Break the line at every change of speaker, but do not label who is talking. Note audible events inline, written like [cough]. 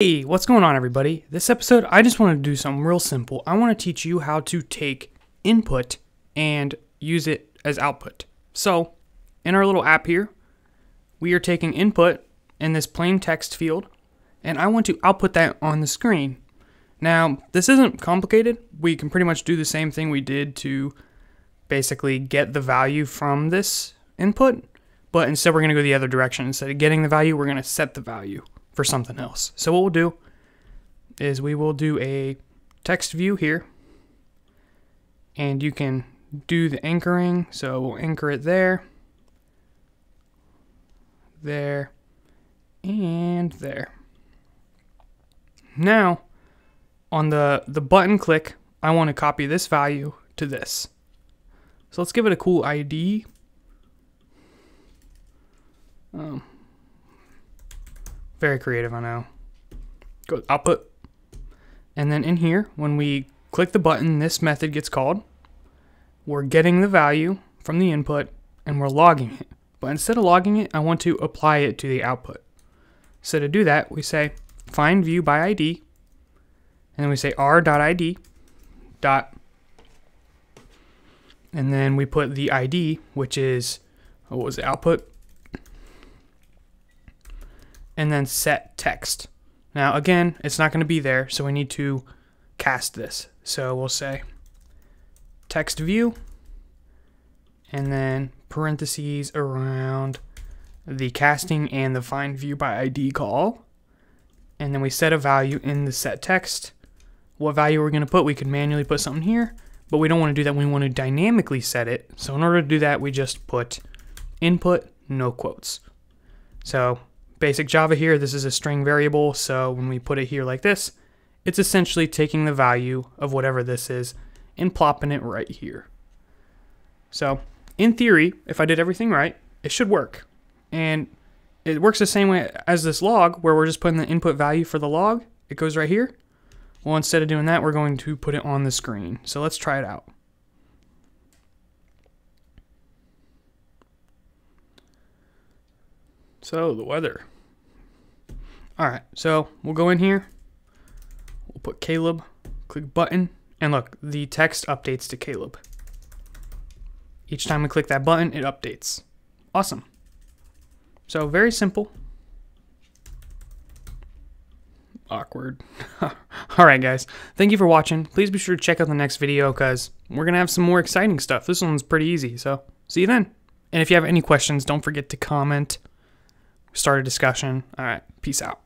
Hey, what's going on, everybody? This episode, I just want to do something real simple. I want to teach you how to take input and use it as output. So, in our little app here, we are taking input in this plain text field, and I want to output that on the screen. Now, this isn't complicated. We can pretty much do the same thing we did to basically get the value from this input, but instead we're going to go the other direction. Instead of getting the value, we're going to set the value for something else. So what we'll do is we will do a text view here, and you can do the anchoring. So we'll anchor it there, there, and there. Now, on the, the button click, I want to copy this value to this. So let's give it a cool ID. Um, very creative, I know. Go output. And then in here, when we click the button, this method gets called. We're getting the value from the input and we're logging it. But instead of logging it, I want to apply it to the output. So to do that, we say find view by ID, and then we say r.id dot, and then we put the ID, which is what was the output, and then set text. Now again, it's not going to be there, so we need to cast this. So we'll say text view, and then parentheses around the casting and the find view by ID call. And then we set a value in the set text. What value we're going to put, we could manually put something here, but we don't want to do that. We want to dynamically set it. So in order to do that, we just put input, no quotes. So basic Java here, this is a string variable. So when we put it here like this, it's essentially taking the value of whatever this is and plopping it right here. So in theory, if I did everything right, it should work. And it works the same way as this log, where we're just putting the input value for the log. It goes right here. Well, instead of doing that, we're going to put it on the screen. So let's try it out. So the weather. All right, so we'll go in here. We'll put Caleb, click button, and look, the text updates to Caleb. Each time we click that button, it updates. Awesome. So very simple. Awkward. [laughs] All right, guys. Thank you for watching. Please be sure to check out the next video because we're going to have some more exciting stuff. This one's pretty easy, so see you then. And if you have any questions, don't forget to comment, start a discussion. All right, peace out.